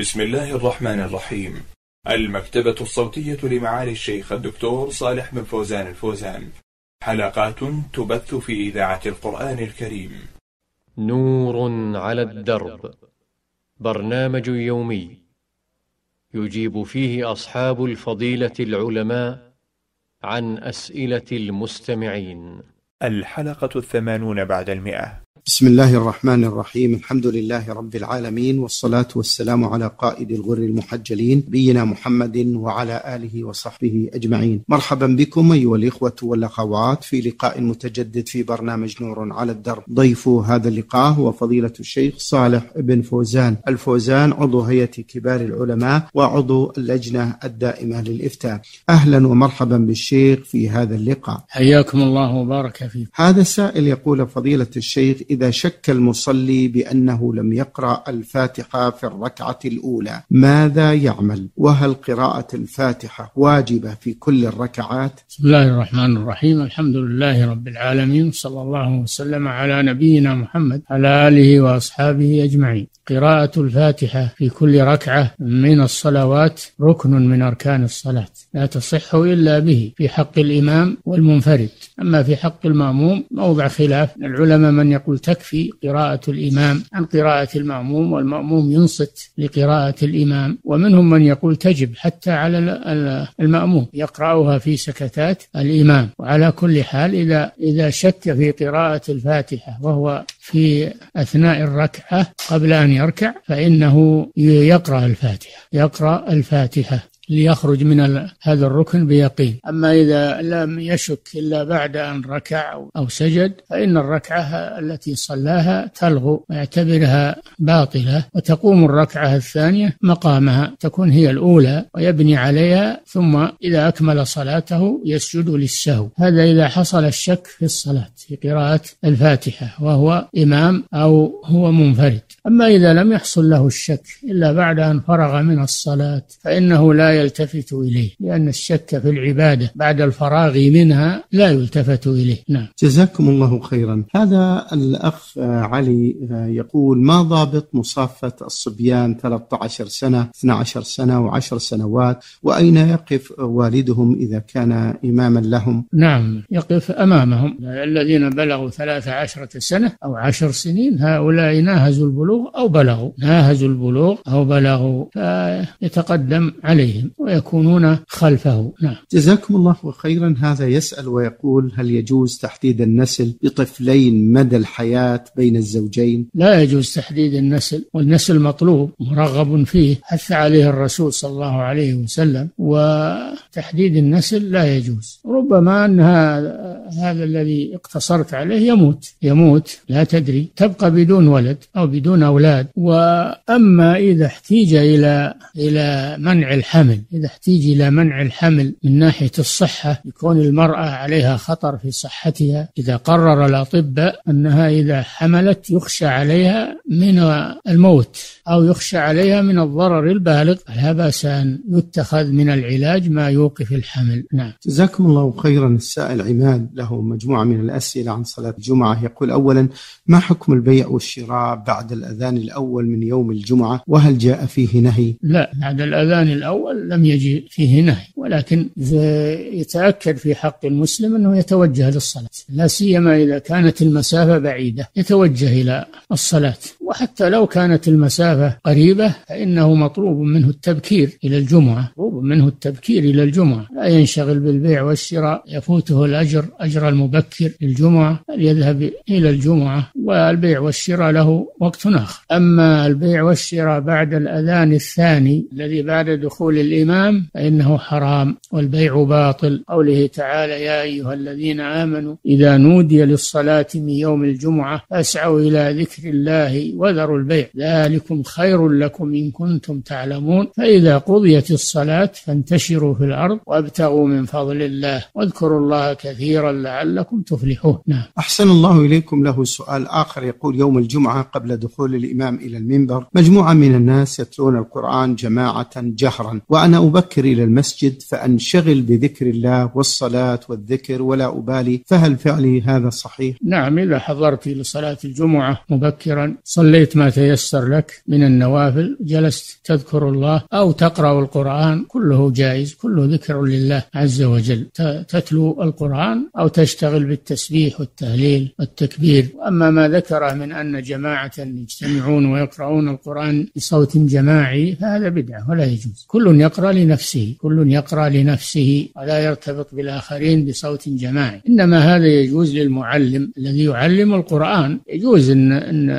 بسم الله الرحمن الرحيم. المكتبة الصوتية لمعالي الشيخ الدكتور صالح بن فوزان الفوزان. حلقات تبث في إذاعة القرآن الكريم. نور على الدرب. برنامج يومي. يجيب فيه أصحاب الفضيلة العلماء عن أسئلة المستمعين. الحلقة الثمانون بعد المئة. بسم الله الرحمن الرحيم الحمد لله رب العالمين والصلاة والسلام على قائد الغر المحجلين نبينا محمد وعلى آله وصحبه أجمعين مرحبا بكم أيها الإخوة والأخوات في لقاء متجدد في برنامج نور على الدرب ضيف هذا اللقاء هو فضيلة الشيخ صالح بن فوزان الفوزان عضو هيئة كبار العلماء وعضو اللجنة الدائمة للإفتاء أهلا ومرحبا بالشيخ في هذا اللقاء حياكم الله وبارك فيكم هذا السائل يقول فضيلة الشيخ إذا شك المصلي بأنه لم يقرأ الفاتحة في الركعة الأولى ماذا يعمل؟ وهل قراءة الفاتحة واجبة في كل الركعات؟ بسم الله الرحمن الرحيم. الحمد لله رب العالمين صلى الله وسلم على نبينا محمد على آله وأصحابه أجمعين. قراءة الفاتحة في كل ركعة من الصلوات ركن من أركان الصلاة لا تصح إلا به في حق الإمام والمنفرد. أما في حق المأموم موضع خلاف. العلماء من يقول تكفي قراءة الإمام عن قراءة المأموم والمأموم ينصت لقراءة الإمام. ومنهم من يقول تجب حتى على المأموم يقرأها في سكتات الإمام. وعلى كل حال إذا إذا شك في قراءة الفاتحة وهو في أثناء الركعة قبل أن يركع فإنه يقرأ الفاتحة يقرأ الفاتحة. ليخرج من هذا الركن بيقين. أما إذا لم يشك إلا بعد أن ركع أو سجد فإن الركعة التي صلاها تلغو ويعتبرها باطلة وتقوم الركعة الثانية مقامها تكون هي الأولى ويبني عليها ثم إذا أكمل صلاته يسجد للسهو. هذا إذا حصل الشك في الصلاة في قراءة الفاتحة وهو إمام أو هو منفرد. أما إذا لم يحصل له الشك إلا بعد أن فرغ من الصلاة فإنه لا يلتفت إليه لأن الشك في العبادة بعد الفراغ منها لا يلتفت إليه. نعم. جزاكم الله خيرا. هذا الأخ علي يقول ما ضابط مصافة الصبيان 13 سنة 12 سنة و10 سنوات وأين يقف والدهم إذا كان إماما لهم؟ نعم يقف أمامهم. الذين بلغوا 13 سنة أو عشر سنين هؤلاء ناهزوا البلوغ. أو بلغوا ناهزوا البلوغ أو بلغوا فيتقدم عليهم ويكونون خلفه. نعم. جزاكم الله خيرا. هذا يسأل ويقول هل يجوز تحديد النسل بطفلين مدى الحياة بين الزوجين؟ لا يجوز تحديد النسل والنسل مطلوب مرغب فيه حث عليه الرسول صلى الله عليه وسلم وتحديد النسل لا يجوز. ربما أن هذا الذي اقتصرت عليه يموت. يموت لا تدري. تبقى بدون ولد أو بدون أولاد. وأما إذا احتيج إلى إلى منع الحمل إذا احتيج إلى منع الحمل من ناحية الصحة يكون المرأة عليها خطر في صحتها. إذا قرر الأطباء أنها إذا حملت يخشى عليها من الموت أو يخشى عليها من الضرر البالغ. فلا بأس أن يتخذ من العلاج ما يوقف الحمل. نعم. جزاكم الله خيرا السائل عماد. له مجموعة من الأسئلة عن صلاة الجمعة. يقول أولا ما حكم البيع والشراء بعد الأذان الأول من يوم الجمعة؟ وهل جاء فيه نهي؟ لا بعد الأذان الأول لم يجي فيه نهي ولكن يتأكد في حق المسلم أنه يتوجه للصلاة. لا سيما إذا كانت المسافة بعيدة يتوجه إلى الصلاة. وحتى لو كانت المسافة قريبة فإنه مطلوب منه التبكير إلى الجمعة. مطلوب منه التبكير إلى الجمعة. لا ينشغل بالبيع والشراء يفوته الأجر أجر المبكر للجمعة يذهب إلى الجمعة والبيع والشراء له وقت آخر. أما البيع والشراء بعد الأذان الثاني الذي بعد دخول الإمام فإنه حرام والبيع باطل. قوله تعالى يا أيها الذين آمنوا إذا نودي للصلاة من يوم الجمعة فاسعوا إلى ذكر الله وذروا البيع. ذلكم خير لكم إن كنتم تعلمون. فإذا قضيت الصلاة فانتشروا في الأرض وابتغوا من فضل الله. واذكروا الله كثيرا لعلكم تفلحون. نعم. أحسن الله إليكم. له سؤال آخر يقول يوم الجمعة قبل دخول الإمام إلى المنبر مجموعة من الناس يتلون القرآن جماعة جهرا وأنا أبكر إلى المسجد فأنشغل بذكر الله والصلاة والذكر ولا أبالي فهل فعلي هذا صحيح؟ نعم إذا حضرت لصلاة الجمعة مبكرا صليت ما تيسر لك من النوافل جلست تذكر الله أو تقرأ القرآن كله جائز كله ذكر لله عز وجل. تتلو القرآن أو تشتغل بالتسبيح والتهليل والتكبير. وأما ما ذكره من أن جماعة يجتمعون ويقرؤون القرآن بصوت جماعي فهذا بدعة ولا يجوز. كل يقرأ لنفسه كل يقرأ لنفسه ولا يرتبط بالآخرين بصوت جماعي. إنما هذا يجوز للمعلم الذي يعلم القرآن. يجوز أن, أن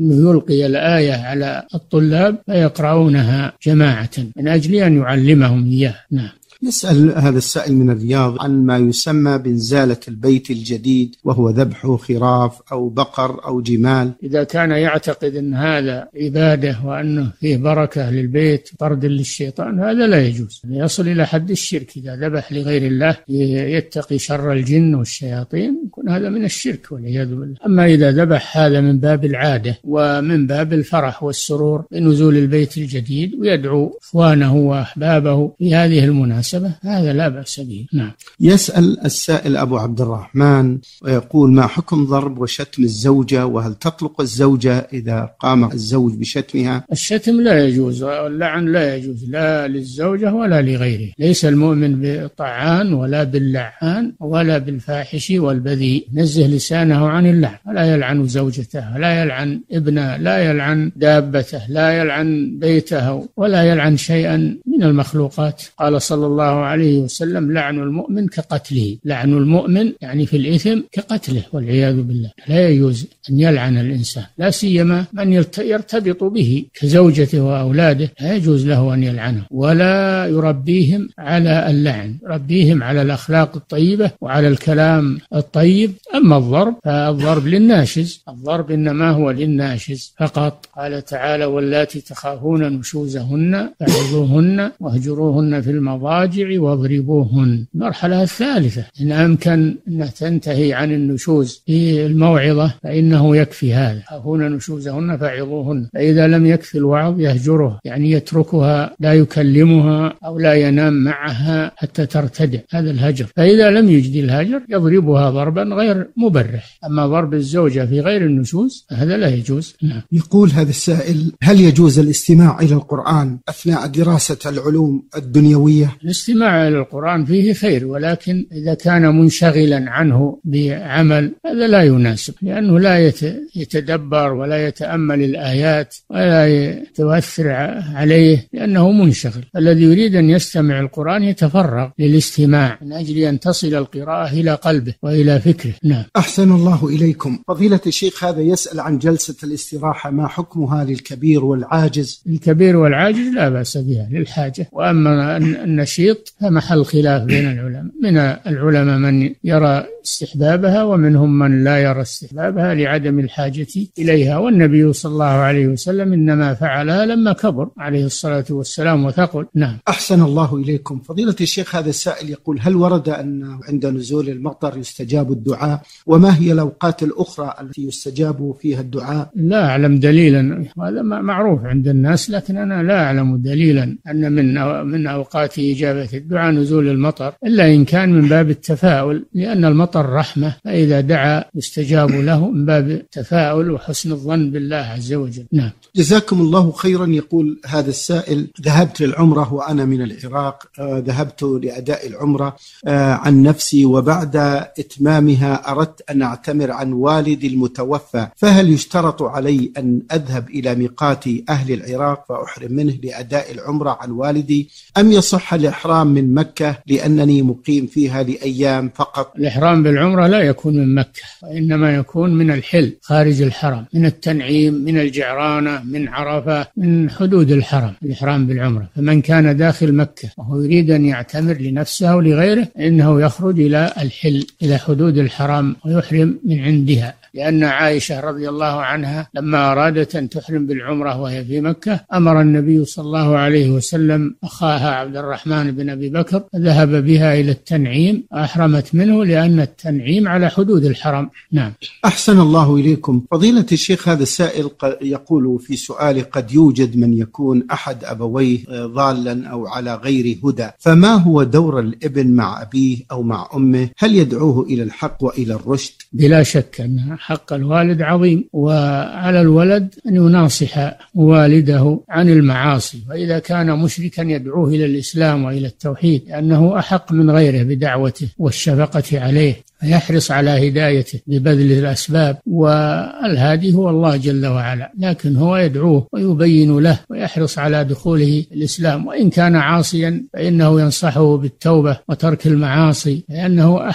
أنه يلقي الآية على الطلاب فيقرؤونها جماعة من أجل أن يعلمهم إياه نعم. يسأل هذا السائل من الرياض عن ما يسمى بنزالة البيت الجديد وهو ذبح خراف أو بقر أو جمال. إذا كان يعتقد أن هذا عبادة وأنه فيه بركة للبيت طرد للشيطان هذا لا يجوز. يصل إلى حد الشرك. إذا ذبح لغير الله يتقي شر الجن والشياطين يكون هذا من الشرك والعياذ بالله. أما إذا ذبح هذا من باب العادة ومن باب الفرح والسرور بنزول البيت الجديد ويدعو إخوانه وأحبابه في هذه المناسبة. المناسبة هذا لا بأس به. نعم. يسأل السائل أبو عبد الرحمن ويقول ما حكم ضرب وشتم الزوجة؟ وهل تطلق الزوجة إذا قام الزوج بشتمها؟ الشتم لا يجوز واللعن لا يجوز لا للزوجة ولا لغيره. ليس المؤمن بالطعان ولا باللعان ولا بالفاحش والبذيء. نزه لسانه عن اللعن. ولا يلعن زوجته ولا يلعن ابنه لا يلعن دابته لا يلعن بيته ولا يلعن شيئا من المخلوقات. قال صلى الله الله عليه وسلم لعن المؤمن كقتله. لعن المؤمن يعني في الإثم كقتله والعياذ بالله. لا يجوز أن يلعن الإنسان لا سيما من يرتبط به كزوجته وأولاده لا يجوز له أن يلعنه. ولا يربيهم على اللعن يربيهم على الأخلاق الطيبة وعلى الكلام الطيب. أما الضرب فالضرب للناشز الضرب إنما هو للناشز فقط. قال تعالى واللاتي تخافون نشوزهن فعظوهن واهجروهن في المضاجع المضاجع واضربوهن. المرحلة الثالثة إن أمكن أن تنتهي عن النشوز في الموعظة فإنه يكفي هذا. خافون نشوزهن فعظوهن. فإذا لم يكفي الوعظ يهجرها يعني يتركها لا يكلمها أو لا ينام معها حتى ترتدع. هذا الهجر. فإذا لم يجد الهجر يضربها ضربا غير مبرح. أما ضرب الزوجة في غير النشوز هذا لا يجوز. نعم. يقول هذا السائل هل يجوز الاستماع إلى القرآن أثناء دراسة العلوم الدنيوية؟ الاستماع إلى القرآن فيه خير ولكن إذا كان منشغلا عنه بعمل هذا لا يناسب لأنه لا يتدبر ولا يتأمل الآيات ولا يتؤثر عليه لأنه منشغل. الذي يريد أن يستمع القرآن يتفرغ للاستماع من أجل أن تصل القراءة إلى قلبه وإلى فكره. نعم. أحسن الله إليكم. فضيلة الشيخ هذا يسأل عن جلسة الاستراحة ما حكمها للكبير والعاجز؟ الكبير والعاجز لا بأس بها للحاجة. وأما النشيط التفريط فمحل خلاف بين العلماء. من العلماء من يرى استحبابها ومنهم من لا يرى استحبابها لعدم الحاجة إليها. والنبي صلى الله عليه وسلم إنما فعلها لما كبر عليه الصلاة والسلام وثقل نعم. أحسن الله إليكم. فضيلة الشيخ هذا السائل يقول هل ورد أن عند نزول المطر يستجاب الدعاء؟ وما هي الأوقات الأخرى التي يستجاب فيها الدعاء؟ لا أعلم دليلا. هذا معروف عند الناس لكن أنا لا أعلم دليلا أن من من أوقات إجابة الدعاء نزول المطر إلا إن كان من باب التفاؤل لأن المطر المطر رحمة فإذا دعا يستجاب له من باب التفاؤل وحسن الظن بالله عز وجل. نعم. جزاكم الله خيرا. يقول هذا السائل ذهبت للعمرة وأنا من العراق آه ذهبت لأداء العمرة آه عن نفسي وبعد إتمامها أردت أن أعتمر عن والدي المتوفى فهل يشترط علي أن أذهب إلى ميقات أهل العراق فأحرم منه لأداء العمرة عن والدي؟ أم يصح الإحرام من مكة لأنني مقيم فيها لأيام فقط. الإحرام بالعمرة لا يكون من مكة وإنما يكون من الحل خارج الحرم من التنعيم من الجعرانة من عرفة من حدود الحرم الإحرام بالعمرة. فمن كان داخل مكة وهو يريد أن يعتمر لنفسه ولغيره إنه يخرج إلى الحل إلى حدود الحرم ويحرم من عندها. لأن عائشة رضي الله عنها لما أرادت أن تحرم بالعمرة وهي في مكة أمر النبي صلى الله عليه وسلم أخاها عبد الرحمن بن أبي بكر ذهب بها إلى التنعيم أحرمت منه لأن التنعيم على حدود الحرم. نعم. أحسن الله إليكم. فضيلة الشيخ هذا السائل يقول في سؤال قد يوجد من يكون أحد أبويه ضالا أو على غير هدى فما هو دور الإبن مع أبيه أو مع أمه؟ هل يدعوه إلى الحق وإلى الرشد؟ بلا شك أن حق الوالد عظيم وعلى الولد أن يناصح والده عن المعاصي. وإذا كان مشركا يدعوه إلى الإسلام وإلى التوحيد لأنه أحق من غيره بدعوته والشفقة عليه. فيحرص على هدايته ببذل الأسباب والهادي هو الله جل وعلا لكن هو يدعوه ويبين له ويحرص على دخوله الإسلام. وإن كان عاصيا فإنه ينصحه بالتوبة وترك المعاصي لأنه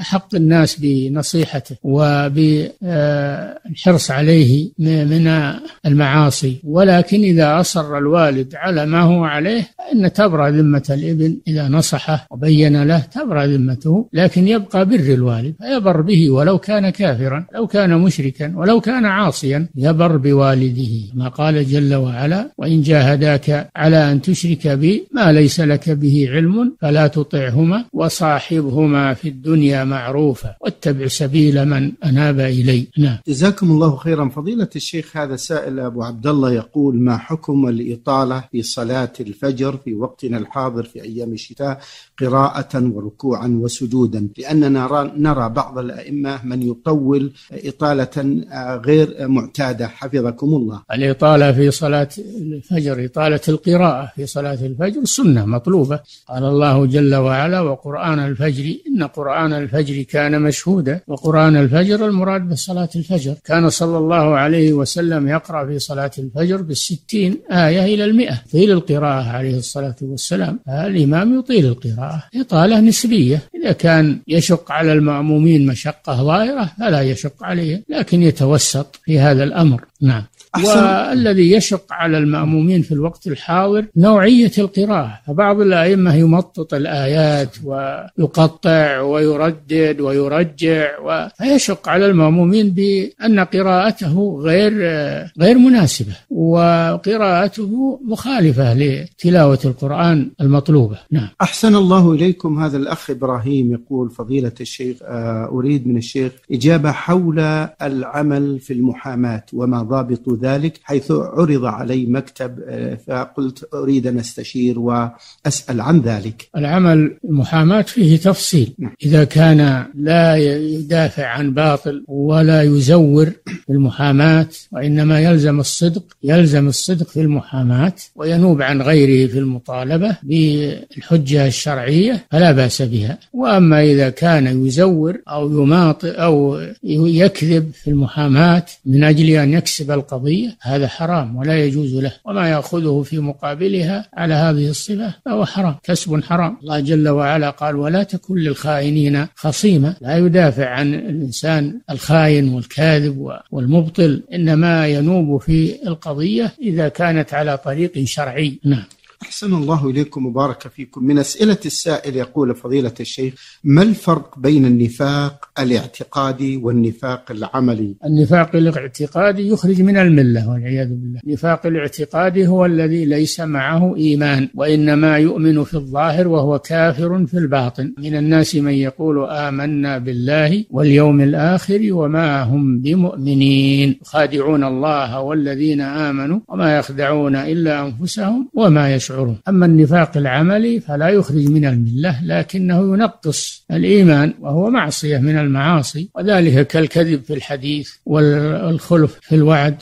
أحق الناس بنصيحته وبالحرص عليه من المعاصي. ولكن إذا أصر الوالد على ما هو عليه فإن تبرأ ذمة الإبن. إذا نصحه وبين له تبرأ ذمته لكن يبقى بر بر الوالد فيبر به ولو كان كافرا لو كان مشركا ولو كان عاصيا يبر بوالده. ما قال جل وعلا وإن جاهداك على أن تشرك بي ما ليس لك به علم فلا تطعهما وصاحبهما في الدنيا معروفا واتبع سبيل من أناب إلي. نعم. جزاكم الله خيرا. فضيلة الشيخ هذا سائل أبو عبد الله يقول ما حكم الإطالة في صلاة الفجر في وقتنا الحاضر في أيام الشتاء قراءة وركوعا وسجودا؟ لأننا نرى بعض الأئمة من يطول إطالة غير معتادة. حفظكم الله. الإطالة في صلاة الفجر إطالة القراءة في صلاة الفجر سنة مطلوبة. قال الله جل وعلا وقرآن الفجر إن قرآن الفجر كان مشهودا وقرآن الفجر المراد بصلاة الفجر. كان صلى الله عليه وسلم يقرأ في صلاة الفجر بالستين آية إلى المئة. طيل القراءة عليه الصلاة والسلام. الإمام يطيل القراءة. إطالة نسبية. إذا كان يشق على المأمومين مشقة ظاهرة فلا يشق عليهم لكن يتوسط في هذا الأمر. نعم. أحسن. والذي يشق على المأمومين في الوقت الحاضر نوعية القراءة. فبعض الأئمة يمطط الآيات ويقطع ويردد ويرجع فيشق على المأمومين بأن قراءته غير غير مناسبة وقراءته مخالفة لتلاوة القرآن المطلوبة. نعم. أحسن الله إليكم. هذا الأخ إبراهيم يقول فضيلة الشيخ آه، أريد من الشيخ إجابة حول العمل في المحاماة وما ضابط ذلك حيث عرض علي مكتب آه، فقلت أريد أن أستشير وأسأل عن ذلك. العمل المحاماة فيه تفصيل. نعم. إذا كان لا يدافع عن باطل ولا يزور في المحاماة وإنما يلزم الصدق يلزم الصدق في المحاماة وينوب عن غيره في المطالبة بالحجة الشرعية فلا بأس بها. وأما إذا كان يزور أو يماطل أو يكذب في المحاماة من أجل أن يكسب القضية هذا حرام ولا يجوز له. وما يأخذه في مقابلها على هذه الصفة فهو حرام كسب حرام. الله جل وعلا قال ولا تكن للخائنين خصيما. لا يدافع عن الإنسان الخاين والكاذب والمبطل إنما ينوب في القضية إذا كانت على طريق شرعي. نعم. أحسن الله إليكم وبارك فيكم. من أسئلة السائل يقول فضيلة الشيخ ما الفرق بين النفاق الاعتقادي والنفاق العملي؟ النفاق الاعتقادي يخرج من الملة والعياذ بالله. النفاق الاعتقادي هو الذي ليس معه إيمان وإنما يؤمن في الظاهر وهو كافر في الباطن. من الناس من يقول آمنا بالله واليوم الآخر وما هم بمؤمنين. يخادعون الله والذين آمنوا وما يخدعون إلا أنفسهم وما يشعرون. يشعرون أما النفاق العملي فلا يخرج من الملة لكنه ينقص الإيمان وهو معصية من المعاصي. وذلك كالكذب في الحديث والخلف في الوعد.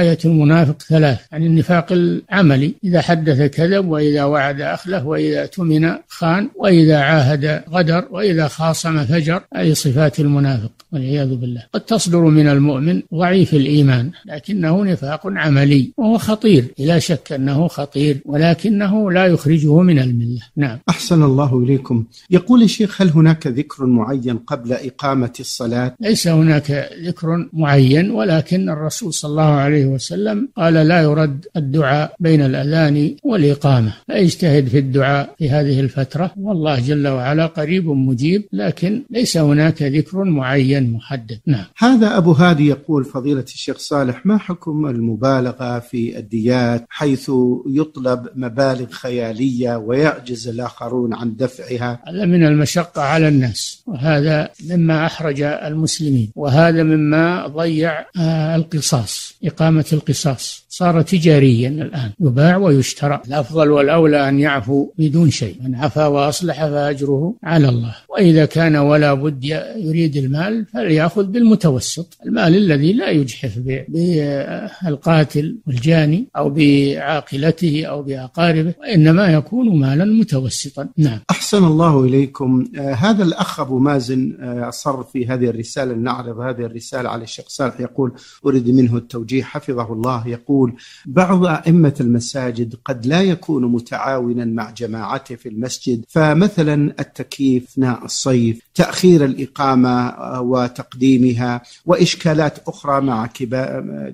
آية المنافق ثلاث يعني النفاق العملي. إذا حدث كذب وإذا وعد أخلف وإذا اؤتمن خان وإذا عاهد غدر وإذا خاصم فجر أي صفات المنافق والعياذ بالله. قد تصدر من المؤمن ضعيف الإيمان لكنه نفاق عملي وهو خطير. لا شك أنه خطير ولكنه لا يخرجه من الملة. نعم. أحسن الله إليكم. يقول الشيخ هل هناك ذكر معين قبل إقامة الصلاة؟ ليس هناك ذكر معين ولكن الرسول صلى الله عليه وسلم قال لا يرد الدعاء بين الأذان والإقامة. فاجتهد في الدعاء في هذه الفترة. والله جل وعلا قريب مجيب لكن ليس هناك ذكر معين محدد. نعم. هذا أبو هادي يقول فضيلة الشيخ صالح ما حكم المبالغة في الديات حيث يطلب مبالغ خيالية ويعجز الآخرون عن دفعها. هذا من المشقة على الناس وهذا مما أحرج المسلمين وهذا مما ضيع آه، القصاص إقامة القصاص. صار تجاريا الآن يباع ويشترى. الأفضل والأولى أن يعفو بدون شيء من عفا وأصلح فأجره على الله. وإذا كان ولا بد يريد المال فليأخذ بالمتوسط. المال الذي لا يجحف بالقاتل والجاني أو بعاقلته أو بأقاربه وإنما يكون مالا متوسطا. نعم. أحسن الله إليكم. آه هذا الأخ أبو مازن آه أصر في هذه الرسالة نعرض هذه الرسالة على الشيخ صالح يقول أريد منه التوجيه حفظه الله. يقول بعض أئمة المساجد قد لا يكون متعاونا مع جماعته في المسجد فمثلا التكييف أثناء الصيف تأخير الإقامة آه، وتقديمها وإشكالات أخرى مع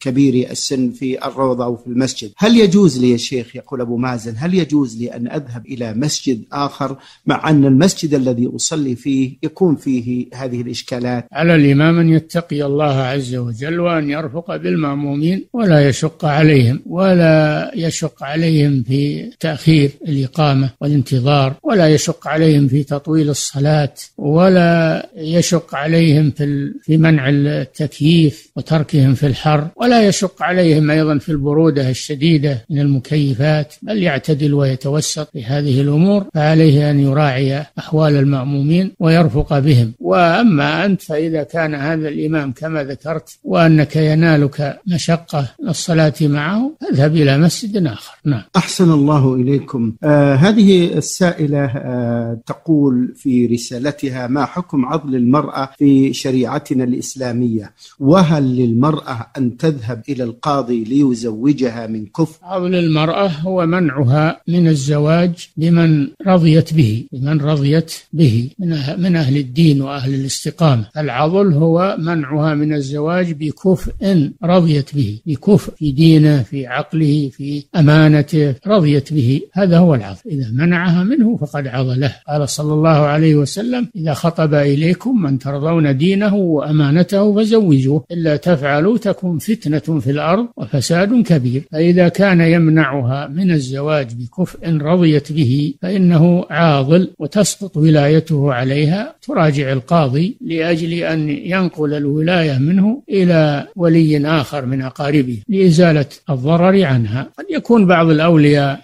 كبير السن في الروضة أو في المسجد. هل يجوز لي يا شيخ يقول أبو مازن هل يجوز لي أن أذهب إلى مسجد آخر مع أن المسجد الذي أصلي فيه يكون فيه هذه الإشكالات؟ على الإمام أن يتقي الله عز وجل وأن يرفق بالمأمومين ولا يشق عليهم ولا يشق عليهم في تأخير الإقامة والانتظار ولا يشق عليهم في تطويل الصلاة ولا يشق عليهم في في منع التكييف وتركهم في الحر ولا يشق عليهم أيضا في البرودة الشديدة من المكيفات بل يعتدل ويتوسط في هذه الأمور فعليه أن يراعي أحوال المأمومين ويرفق بهم. وأما أنت فإذا كان هذا الإمام كما ذكرت وأنك ينالك مشقة الصلاة معه اذهب إلى مسجد آخر. نعم. أحسن الله إليكم. آه هذه السائلة آه تقول في رسالتها ما حكم عضل المرأة في شريعتنا الإسلامية؟ وهل للمرأة أن تذهب إلى القاضي ليزوجها من كفر؟ عضل المرأة هو منعها من الزواج بمن رضيت به بمن رضيت به من أه-، أهل الدين وأهل الاستقامة. العضل هو منعها من الزواج بكفء رضيت به بكفء في دينه في عقله في أمانته رضيت به. هذا هو العضل. إذا منعها منه فقد عضله. قال صلى الله عليه وسلم إذا خطب إليكم من ترضون دينه وأمانته فزوجوه. إلا تفعلوا تكن فتنة في الأرض وفساد كبير. فإذا كان يمنعها من الزواج بكفء رضيت به فإنه عاضل وتسقط ولايته عليها. تراجع القاضي لأجل أن ينقل الولاية منه إلى ولي آخر من أقاربه لإزالة الضرر عنها. قد يكون بعض الأولياء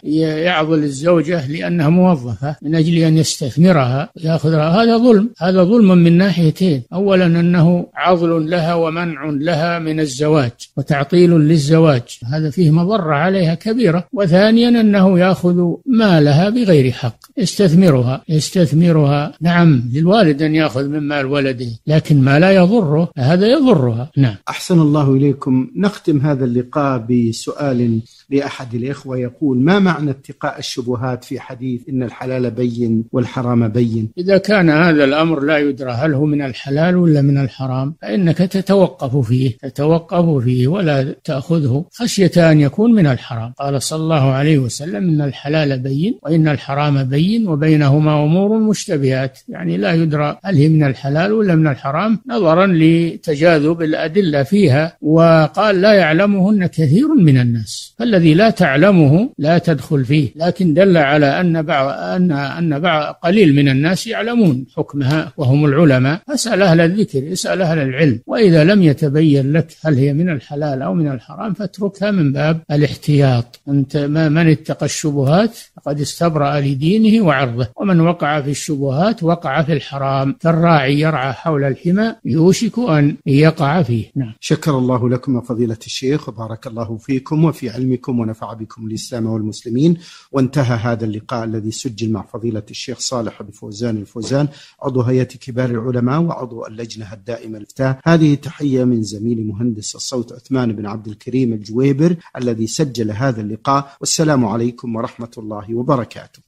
يعضل الزوجة لأنها موظفة من أجل أن يستثمرها ويأخذها. هذا ظلم. هذا ظلم من ناحيتين اولا أنه عضل لها ومنع لها من الزواج وتعطيل للزواج. هذا فيه مضرة عليها كبيرة. وثانيا أنه يأخذ مالها بغير حق. يستثمرها. يستثمرها. نعم للوالد أن يأخذ من مال ولده لكن ما لا يضره هذا يضرها. نعم. أحسن الله إليكم. نختم هذا اللقاء بسؤال لأحد الإخوة يقول ما معنى اتقاء الشبهات في حديث إن الحلال بين والحرام بين؟ إذا كان هذا الأمر لا يدرى هل هو من الحلال ولا من الحرام فإنك تتوقف فيه تتوقف فيه ولا تأخذه. خشية أن يكون من الحرام. قال صلى الله عليه وسلم إن الحلال بين وإن الحرام بين وبينهما أمور مشتبهات. يعني لا يدرى هل هي من الحلال ولا من الحرام. نظرا لتجاذب الأدلة فيها وقال لا يعلمهن كثير من الناس. فالذي الذي لا تعلمه لا تدخل فيه. لكن دل على أن بعض أن أن بعض قليل من الناس يعلمون حكمها وهم العلماء. فاسأل أهل الذكر اسأل أهل العلم. وإذا لم يتبين لك هل هي من الحلال أو من الحرام فاتركها من باب الاحتياط. أنت من اتقى الشبهات فقد استبرأ لدينه وعرضه. ومن وقع في الشبهات وقع في الحرام. كالراعي يرعى حول الحمى يوشك أن يقع فيه. نعم. شكر الله لكم فضيلة الشيخ وبارك الله فيكم وفي علمكم ونفع بكم الإسلام والمسلمين. وانتهى هذا اللقاء الذي سجل مع فضيلة الشيخ صالح بن فوزان الفوزان. عضو هيئة كبار العلماء وعضو اللجنة الدائمة الافتاء هذه تحية من زميلي مهندس الصوت عثمان بن عبد الكريم الجويبر الذي سجل هذا اللقاء. والسلام عليكم ورحمة الله وبركاته.